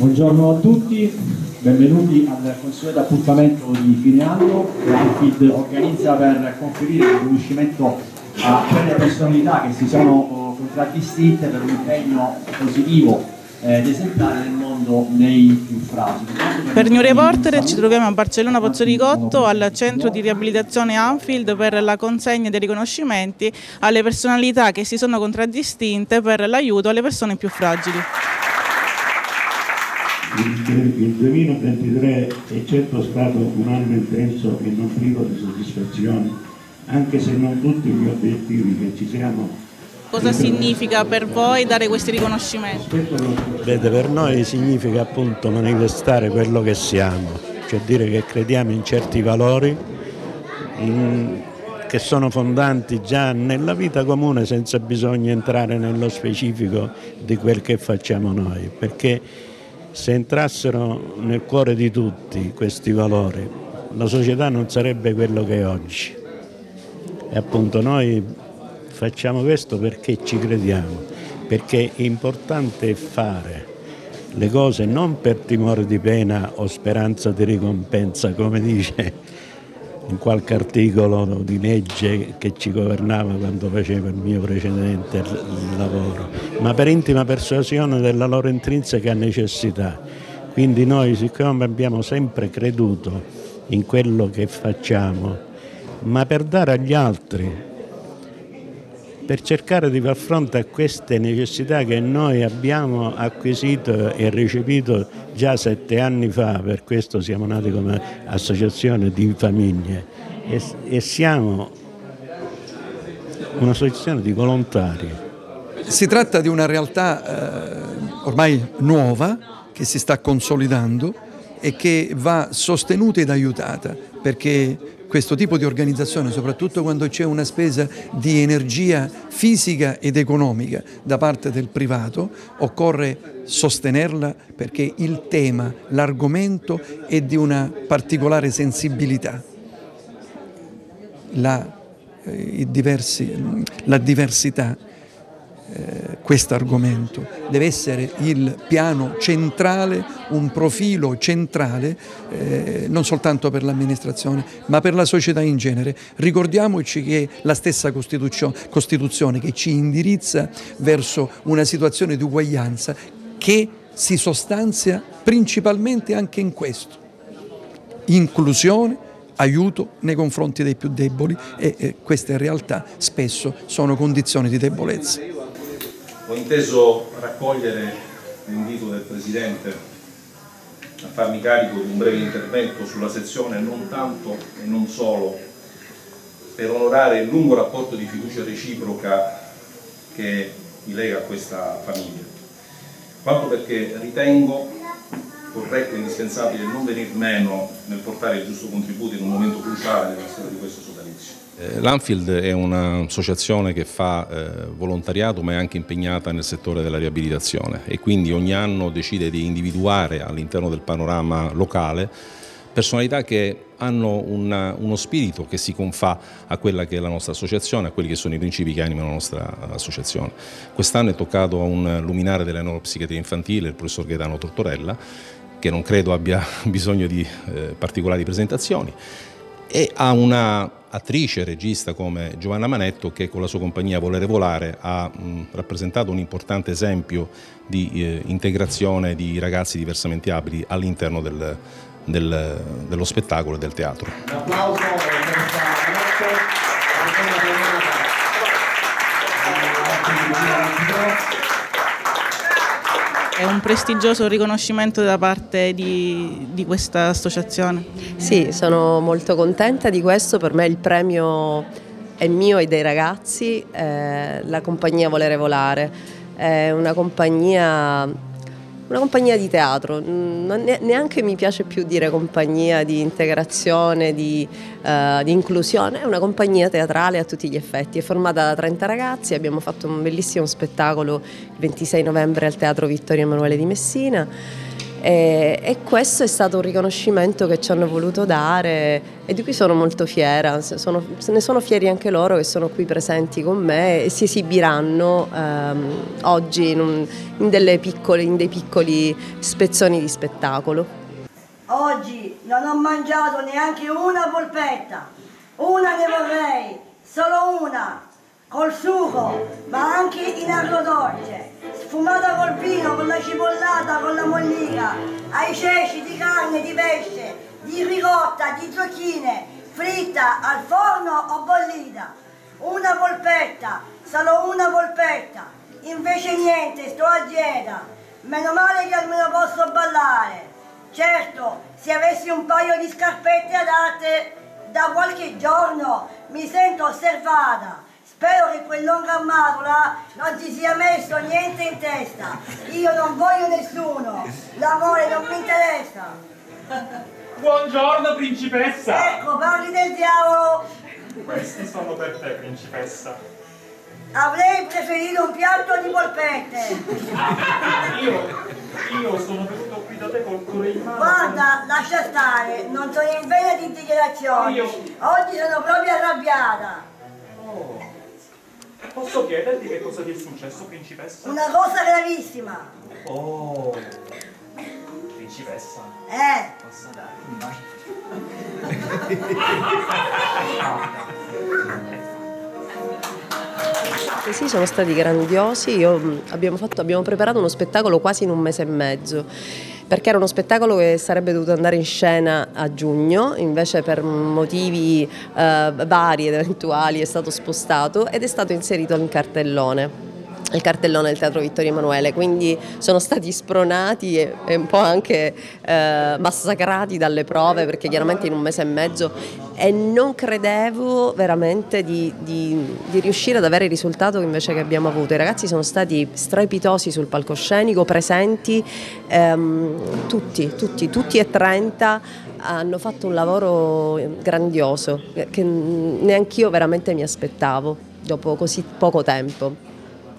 Buongiorno a tutti, benvenuti al consueto appuntamento di fine anno che Alfid organizza per conferire il riconoscimento a quelle personalità che si sono contraddistinte per un impegno positivo ed esemplare nel mondo dei più fragili. Per New Reporter ci troviamo a Barcellona Pozzolicotto al centro di riabilitazione Anfield per la consegna dei riconoscimenti alle personalità che si sono contraddistinte per l'aiuto alle persone più fragili. Il 2023 è certo stato un anno intenso e non privo di soddisfazioni, anche se non tutti gli obiettivi che ci siamo Cosa significa per voi dare questi riconoscimenti? Vede, per noi significa appunto manifestare quello che siamo, cioè dire che crediamo in certi valori in, che sono fondanti già nella vita comune senza bisogno entrare nello specifico di quel che facciamo noi, perché se entrassero nel cuore di tutti questi valori, la società non sarebbe quello che è oggi. E appunto noi facciamo questo perché ci crediamo, perché è importante fare le cose non per timore di pena o speranza di ricompensa, come dice in qualche articolo di legge che ci governava quando facevo il mio precedente lavoro, ma per intima persuasione della loro intrinseca necessità. Quindi noi, siccome abbiamo sempre creduto in quello che facciamo, ma per dare agli altri per cercare di far fronte a queste necessità che noi abbiamo acquisito e recepito già sette anni fa, per questo siamo nati come associazione di famiglie e, e siamo un'associazione di volontari. Si tratta di una realtà eh, ormai nuova che si sta consolidando e che va sostenuta ed aiutata perché questo tipo di organizzazione, soprattutto quando c'è una spesa di energia fisica ed economica da parte del privato, occorre sostenerla perché il tema, l'argomento è di una particolare sensibilità. La, eh, diversi, la diversità eh, questo argomento, deve essere il piano centrale, un profilo centrale eh, non soltanto per l'amministrazione ma per la società in genere. Ricordiamoci che la stessa Costituzione che ci indirizza verso una situazione di uguaglianza che si sostanzia principalmente anche in questo, inclusione, aiuto nei confronti dei più deboli e eh, queste realtà spesso sono condizioni di debolezza ho inteso raccogliere l'invito del Presidente a farmi carico di un breve intervento sulla sezione non tanto e non solo per onorare il lungo rapporto di fiducia reciproca che mi lega a questa famiglia, quanto perché ritengo corretto e indispensabile non venir meno nel portare il giusto contributo in un momento cruciale della storia di questo sodalizio. Eh, L'Anfield è un'associazione che fa eh, volontariato ma è anche impegnata nel settore della riabilitazione e quindi ogni anno decide di individuare all'interno del panorama locale personalità che hanno una, uno spirito che si confà a quella che è la nostra associazione, a quelli che sono i principi che animano la nostra associazione. Quest'anno è toccato a un luminare della neuropsichiatria infantile, il professor Gaetano Tortorella, che non credo abbia bisogno di eh, particolari presentazioni, e a una attrice, regista come Giovanna Manetto che con la sua compagnia Volere Volare ha mh, rappresentato un importante esempio di eh, integrazione di ragazzi diversamente abili all'interno del, del, dello spettacolo e del teatro. Un applauso per questa È un prestigioso riconoscimento da parte di, di, questa associazione? Sì, sono molto contenta di questo, per me il premio è mio e dei ragazzi, eh, la compagnia Volere Volare, è una compagnia una compagnia di teatro, neanche mi piace più dire compagnia di integrazione, di, uh, di, inclusione, è una compagnia teatrale a tutti gli effetti, è formata da 30 ragazzi, abbiamo fatto un bellissimo spettacolo il 26 novembre al Teatro Vittorio Emanuele di Messina E, e, questo è stato un riconoscimento che ci hanno voluto dare e di cui sono molto fiera, sono, ne sono fieri anche loro che sono qui presenti con me e si esibiranno ehm, oggi in, un, in, piccole, in dei piccoli spezzoni di spettacolo. Oggi non ho mangiato neanche una polpetta, una ne vorrei, solo una, col sugo, ma anche in agrodolce, sfumata col vino, con la cipollata, con la mollica, ai ceci di carne, di pesce, di ricotta, di zucchine, fritta al forno o bollita. Una polpetta, solo una polpetta, invece niente, sto a dieta. Meno male che almeno posso ballare. Certo, se avessi un paio di scarpette adatte, da qualche giorno mi sento osservata Spero che quell'ongammadola non ti sia messo niente in testa. Io non voglio nessuno. L'amore non mi interessa. Buongiorno, principessa. Ecco, parli del diavolo. Questi sono per te, principessa. Avrei preferito un piatto di polpette. io, io sono venuto qui da te col cuore in mano. Guarda, lascia stare, non sono in vena di dichiarazioni. Io... Oggi sono proprio arrabbiata. Posso chiederti che cosa ti è successo, principessa? Una cosa gravissima. Oh, principessa. Eh. Passa dai, Eh sì, sono stati grandiosi, Io, abbiamo, fatto, abbiamo preparato uno spettacolo quasi in un mese e mezzo perché era uno spettacolo che sarebbe dovuto andare in scena a giugno, invece per motivi eh, vari ed eventuali è stato spostato ed è stato inserito in cartellone il cartellone del Teatro Vittorio Emanuele, quindi sono stati spronati e, e un po' anche eh, massacrati dalle prove perché chiaramente in un mese e mezzo e non credevo veramente di, di, di riuscire ad avere il risultato invece che abbiamo avuto. I ragazzi sono stati strepitosi sul palcoscenico, presenti, ehm, tutti, tutti, tutti e 30 hanno fatto un lavoro grandioso che neanch'io veramente mi aspettavo dopo così poco tempo.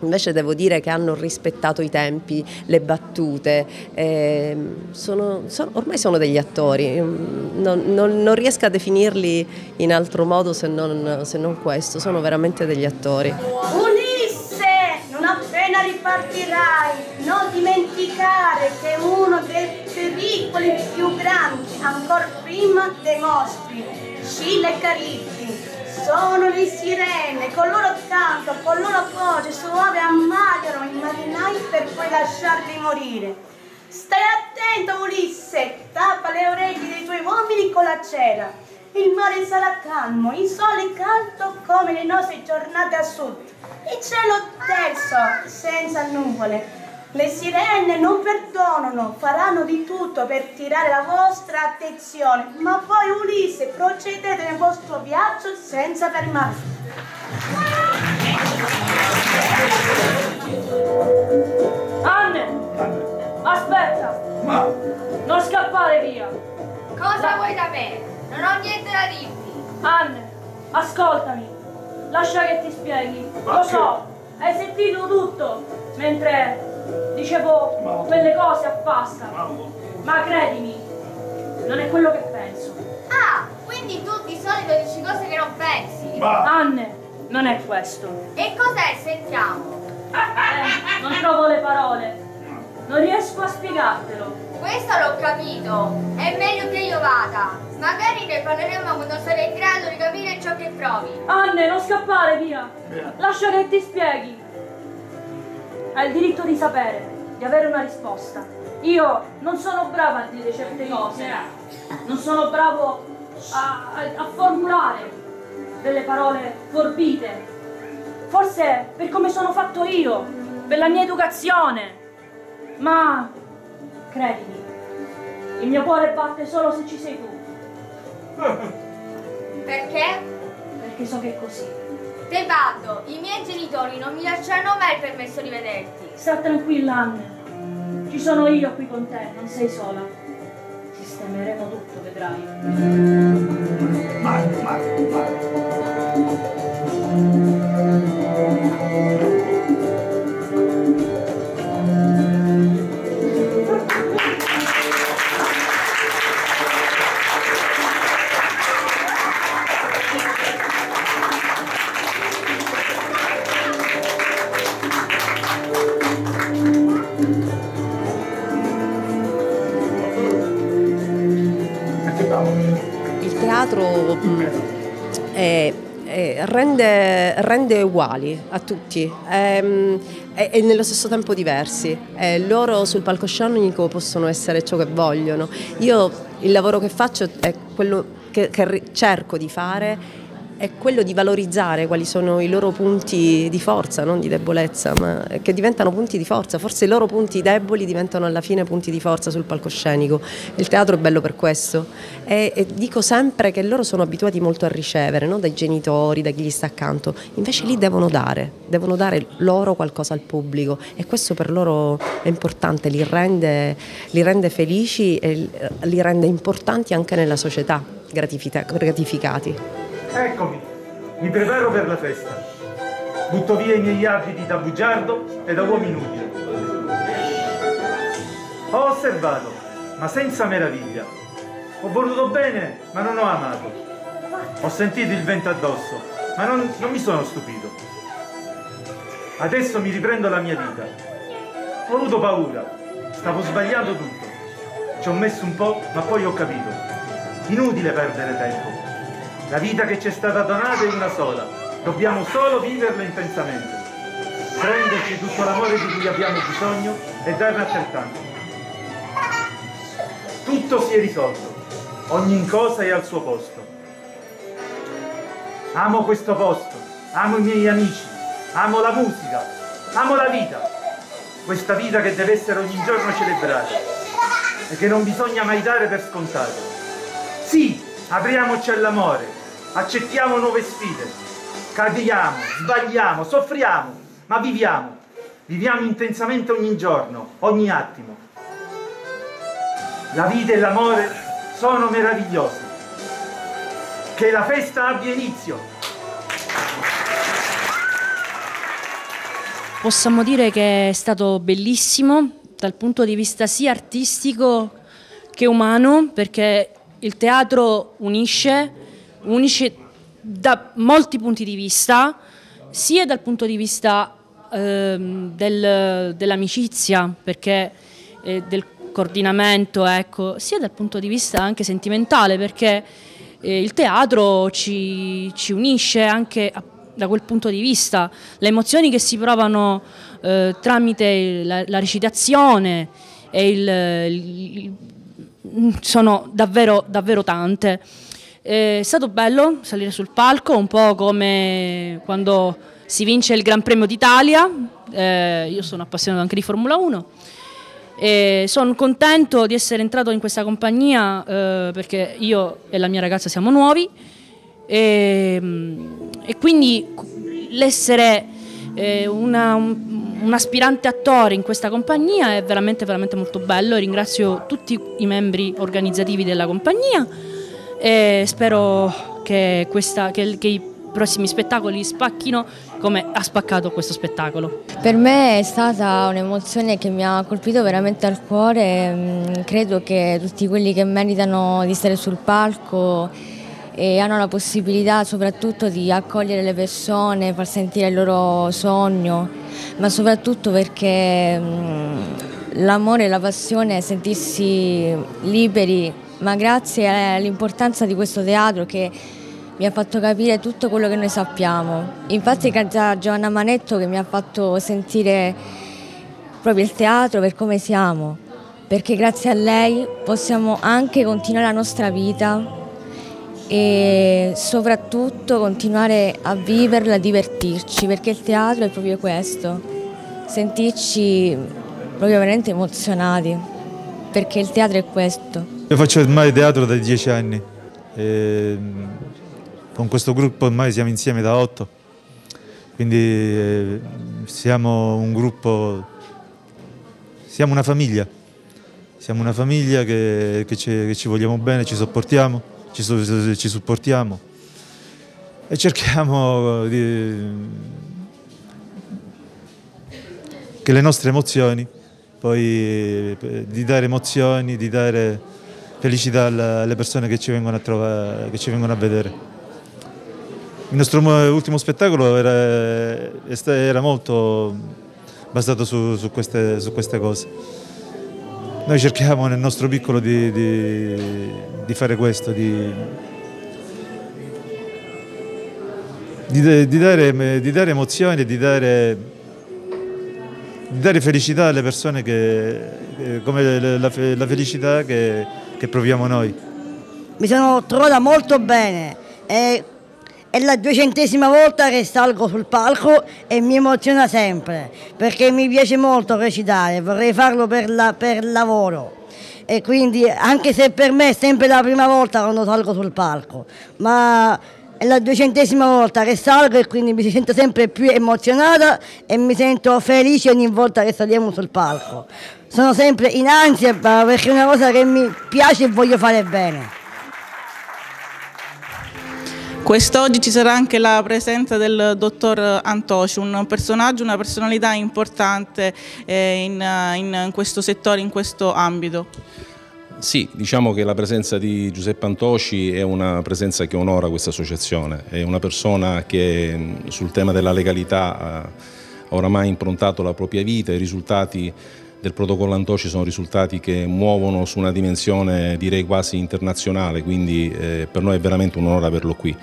Invece devo dire che hanno rispettato i tempi, le battute, eh, sono, sono, ormai sono degli attori, non, non, non, riesco a definirli in altro modo se non, se non questo, sono veramente degli attori. Ulisse, non appena ripartirai, non dimenticare che uno dei pericoli più grandi, ancora prima dei mostri, Scilla e Carizzi, sono le sirene, con loro canto, con loro voce suave ammagliano i marinai per poi lasciarli morire. Stai attento Ulisse, tappa le orecchie dei tuoi uomini con la cera. Il mare sarà calmo, il sole caldo come le nostre giornate a sud. Il cielo terzo, senza nuvole. Le sirene non perdonano, faranno di tutto per tirare la vostra attenzione, ma voi Ulisse procedete nel vostro viaggio senza fermarvi. Anne! Aspetta! Ma... Non scappare via! Cosa La... vuoi da me? Non ho niente da dirti! Anne, ascoltami! Lascia che ti spieghi. Ma Lo so, hai sentito tutto, mentre Dicevo quelle cose a pasta. Ma credimi, non è quello che penso. Ah, quindi tu di solito dici cose che non pensi. Ma... Anne, non è questo. E cos'è? Sentiamo. Eh, non trovo le parole. Non riesco a spiegartelo. Questo l'ho capito. È meglio che io vada. Magari ne parleremo quando sarai in grado di capire ciò che provi. Anne, non scappare via. Lascia che ti spieghi. Hai il diritto di sapere, di avere una risposta. Io non sono brava a dire certe cose, non sono bravo a, a, a formulare delle parole forbite. Forse per come sono fatto io, per la mia educazione. Ma credimi, il mio cuore batte solo se ci sei tu. Perché? Perché so che è così. Te vado, i miei genitori non mi lasceranno mai il permesso di vederti. Sta tranquilla, Anne. Ci sono io qui con te, non sei sola. Sistemeremo tutto, vedrai. Marco, Marco, Marco. È, è, rende, rende, uguali a tutti ehm, e, e, nello stesso tempo diversi. E loro sul palcoscenico possono essere ciò che vogliono. Io il lavoro che faccio è quello che, che cerco di fare è quello di valorizzare quali sono i loro punti di forza, non di debolezza, ma che diventano punti di forza. Forse i loro punti deboli diventano alla fine punti di forza sul palcoscenico. Il teatro è bello per questo. E, e dico sempre che loro sono abituati molto a ricevere, no? dai genitori, da chi gli sta accanto. Invece lì devono dare, devono dare loro qualcosa al pubblico e questo per loro è importante, li rende, li rende felici e li rende importanti anche nella società, gratificati. Eccomi, mi preparo per la festa. Butto via i miei abiti da bugiardo e da uomo inutile. Ho osservato, ma senza meraviglia. Ho voluto bene, ma non ho amato. Ho sentito il vento addosso, ma non, non mi sono stupito. Adesso mi riprendo la mia vita. Ho avuto paura, stavo sbagliando tutto. Ci ho messo un po', ma poi ho capito. Inutile perdere tempo. La vita che ci è stata donata è una sola, dobbiamo solo viverla intensamente, prenderci tutto l'amore di cui abbiamo bisogno e darne altrettanto. Tutto si è risolto, ogni cosa è al suo posto. Amo questo posto, amo i miei amici, amo la musica, amo la vita, questa vita che deve essere ogni giorno celebrata e che non bisogna mai dare per scontato. Sì, apriamoci all'amore, accettiamo nuove sfide, cadiamo, sbagliamo, soffriamo, ma viviamo. Viviamo intensamente ogni giorno, ogni attimo. La vita e l'amore sono meravigliosi. Che la festa abbia inizio. Possiamo dire che è stato bellissimo dal punto di vista sia artistico che umano, perché il teatro unisce, unici da molti punti di vista, sia dal punto di vista ehm, del, dell'amicizia, perché eh, del coordinamento, ecco, sia dal punto di vista anche sentimentale, perché eh, il teatro ci, ci unisce anche a, da quel punto di vista. Le emozioni che si provano eh, tramite la, la, recitazione e il, il, sono davvero, davvero tante. È stato bello salire sul palco, un po' come quando si vince il Gran Premio d'Italia, eh, io sono appassionato anche di Formula 1 e sono contento di essere entrato in questa compagnia eh, perché io e la mia ragazza siamo nuovi. E, e quindi l'essere eh, un, un, aspirante attore in questa compagnia è veramente, veramente molto bello. Ringrazio tutti i membri organizzativi della compagnia e spero che, questa, che, che i prossimi spettacoli spacchino come ha spaccato questo spettacolo. Per me è stata un'emozione che mi ha colpito veramente al cuore, mm, credo che tutti quelli che meritano di stare sul palco e hanno la possibilità soprattutto di accogliere le persone, far sentire il loro sogno, ma soprattutto perché mm, l'amore e la passione, sentirsi liberi ma grazie all'importanza di questo teatro che mi ha fatto capire tutto quello che noi sappiamo. Infatti grazie a Giovanna Manetto che mi ha fatto sentire proprio il teatro per come siamo, perché grazie a lei possiamo anche continuare la nostra vita e soprattutto continuare a viverla, a divertirci, perché il teatro è proprio questo, sentirci proprio veramente emozionati, perché il teatro è questo. Io faccio ormai teatro da dieci anni, e con questo gruppo ormai siamo insieme da otto, quindi eh, siamo un gruppo, siamo una famiglia, siamo una famiglia che, che, ci, che ci, vogliamo bene, ci sopportiamo, ci, ci supportiamo. E cerchiamo di, che le nostre emozioni, poi eh, di dare emozioni, di dare felicità alle persone che ci vengono a, trovare, ci vengono a vedere. Il nostro ultimo spettacolo era, era molto basato su, su, queste, su, queste, cose. Noi cerchiamo nel nostro piccolo di, di, di fare questo, di, di, dare, dare emozioni, di dare, dare felicità alle persone che, come la, la felicità che, che proviamo noi. Mi sono trovata molto bene. E è la duecentesima volta che salgo sul palco e mi emoziona sempre perché mi piace molto recitare, vorrei farlo per, la, per lavoro e quindi anche se per me è sempre la prima volta quando salgo sul palco, ma è la duecentesima volta che salgo e quindi mi sento sempre più emozionata e mi sento felice ogni volta che saliamo sul palco. Sono sempre in ansia perché è una cosa che mi piace e voglio fare bene. Quest'oggi ci sarà anche la presenza del dottor Antoci, un personaggio, una personalità importante eh, in, in questo settore, in questo ambito. Sì, diciamo che la presenza di Giuseppe Antoci è una presenza che onora questa associazione, è una persona che sul tema della legalità ha oramai improntato la propria vita, i risultati del protocollo Antoci sono risultati che muovono su una dimensione direi quasi internazionale, quindi eh, per noi è veramente un onore averlo qui.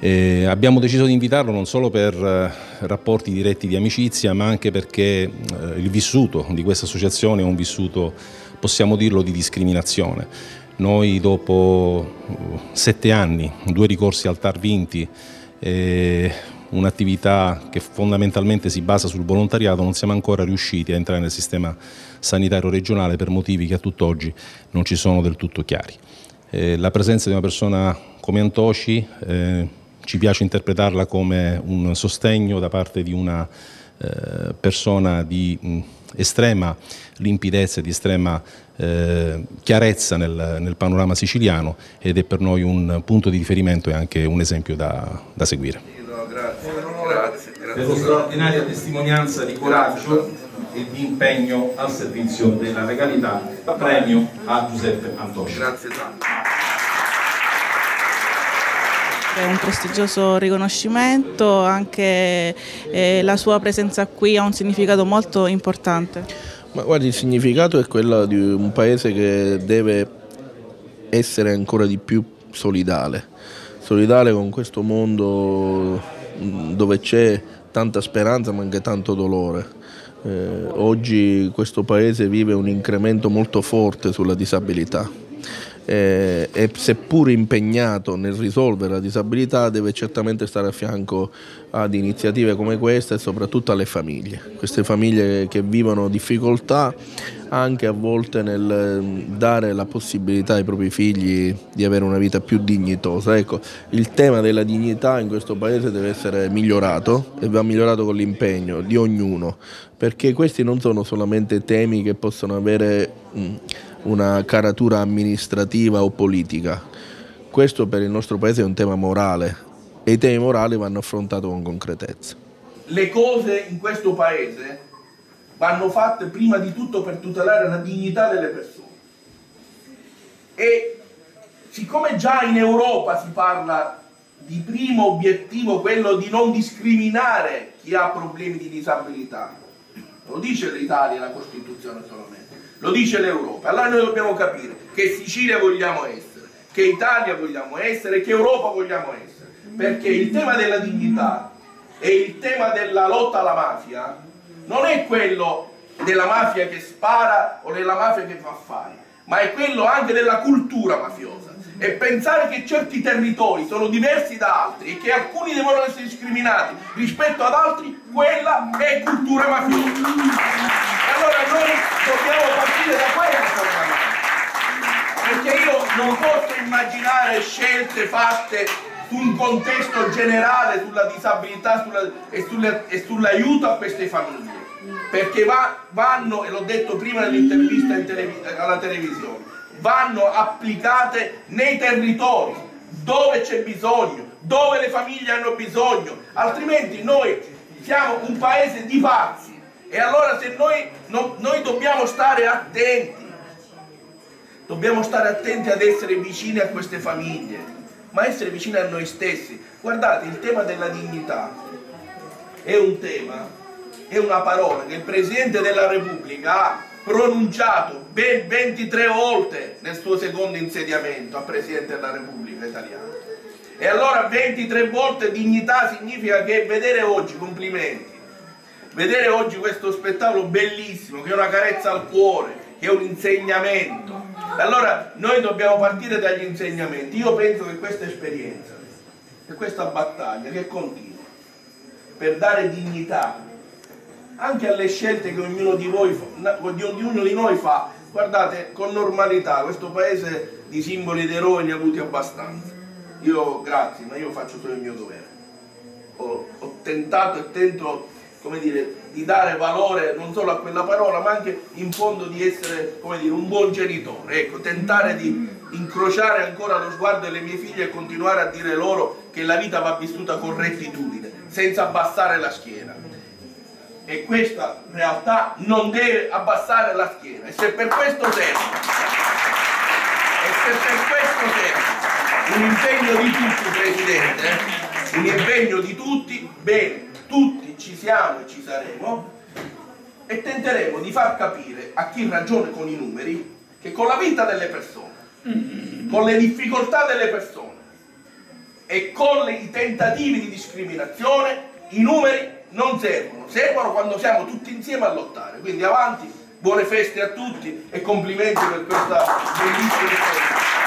Eh, abbiamo deciso di invitarlo non solo per eh, rapporti diretti di amicizia, ma anche perché eh, il vissuto di questa associazione è un vissuto, possiamo dirlo, di discriminazione. Noi dopo uh, sette anni, due ricorsi al TAR vinti, eh, un'attività che fondamentalmente si basa sul volontariato, non siamo ancora riusciti a entrare nel sistema sanitario regionale per motivi che a tutt'oggi non ci sono del tutto chiari. Eh, la presenza di una persona come Antoci eh, ci piace interpretarla come un sostegno da parte di una eh, persona di mh, estrema limpidezza e di estrema eh, chiarezza nel, nel, panorama siciliano ed è per noi un punto di riferimento e anche un esempio da, da seguire grazie, grazie, grazie. Per la straordinaria testimonianza di coraggio e di impegno al servizio della legalità, premio a Giuseppe Antoci. Grazie tanto. È un prestigioso riconoscimento, anche eh, la sua presenza qui ha un significato molto importante. Ma guardi, il significato è quello di un paese che deve essere ancora di più solidale, solidale con questo mondo dove c'è tanta speranza ma anche tanto dolore. Eh, oggi questo paese vive un incremento molto forte sulla disabilità eh, e seppur impegnato nel risolvere la disabilità deve certamente stare a fianco ad iniziative come questa e soprattutto alle famiglie, queste famiglie che vivono difficoltà anche a volte nel mm, dare la possibilità ai propri figli di avere una vita più dignitosa. Ecco, il tema della dignità in questo paese deve essere migliorato e va migliorato con l'impegno di ognuno, perché questi non sono solamente temi che possono avere una caratura amministrativa o politica. Questo per il nostro paese è un tema morale e i temi morali vanno affrontati con concretezza. Le cose in questo paese vanno fatte prima di tutto per tutelare la dignità delle persone. E siccome già in Europa si parla di primo obiettivo quello di non discriminare chi ha problemi di disabilità, lo dice l'Italia la Costituzione solamente, lo dice l'Europa. Allora noi dobbiamo capire che Sicilia vogliamo essere, che Italia vogliamo essere, che Europa vogliamo essere, perché il tema della dignità e il tema della lotta alla mafia non è quello della mafia che spara o della mafia che fa affari, ma è quello anche della cultura mafiosa. E pensare che certi territori sono diversi da altri e che alcuni devono essere discriminati rispetto ad altri, quella è cultura mafiosa. E allora noi dobbiamo partire da quella perché io non posso immaginare scelte fatte un contesto generale sulla disabilità sulla, e sull'aiuto a queste famiglie perché va, vanno, e l'ho detto prima nell'intervista televis alla televisione, vanno applicate nei territori dove c'è bisogno, dove le famiglie hanno bisogno, altrimenti noi siamo un paese di pazzi. E allora se noi, no, noi dobbiamo stare attenti, dobbiamo stare attenti ad essere vicini a queste famiglie, ma essere vicini a noi stessi. Guardate, il tema della dignità è un tema è una parola che il Presidente della Repubblica ha pronunciato ben 23 volte nel suo secondo insediamento a Presidente della Repubblica italiana. E allora 23 volte dignità significa che vedere oggi, complimenti, vedere oggi questo spettacolo bellissimo, che è una carezza al cuore, che è un insegnamento. Allora noi dobbiamo partire dagli insegnamenti. Io penso che questa esperienza, e questa battaglia che continua, per dare dignità anche alle scelte che ognuno di, voi, ognuno di noi fa, guardate, con normalità, questo paese di simboli ed ne ha avuti abbastanza. Io grazie, ma io faccio solo il mio dovere. Ho, ho tentato e tento come dire, di dare valore non solo a quella parola, ma anche in fondo di essere come dire, un buon genitore. Ecco, tentare di incrociare ancora lo sguardo delle mie figlie e continuare a dire loro che la vita va vissuta con rettitudine, senza abbassare la schiena. E questa realtà non deve abbassare la schiena. E se per questo serve, e se per questo serve un impegno di tutti, Presidente, eh, un impegno di tutti, bene, tutti ci siamo e ci saremo e tenteremo di far capire a chi ragiona con i numeri che con la vita delle persone, con le difficoltà delle persone e con i tentativi di discriminazione i numeri non servono, servono quando siamo tutti insieme a lottare. Quindi avanti, buone feste a tutti e complimenti per questa bellissima esperienza.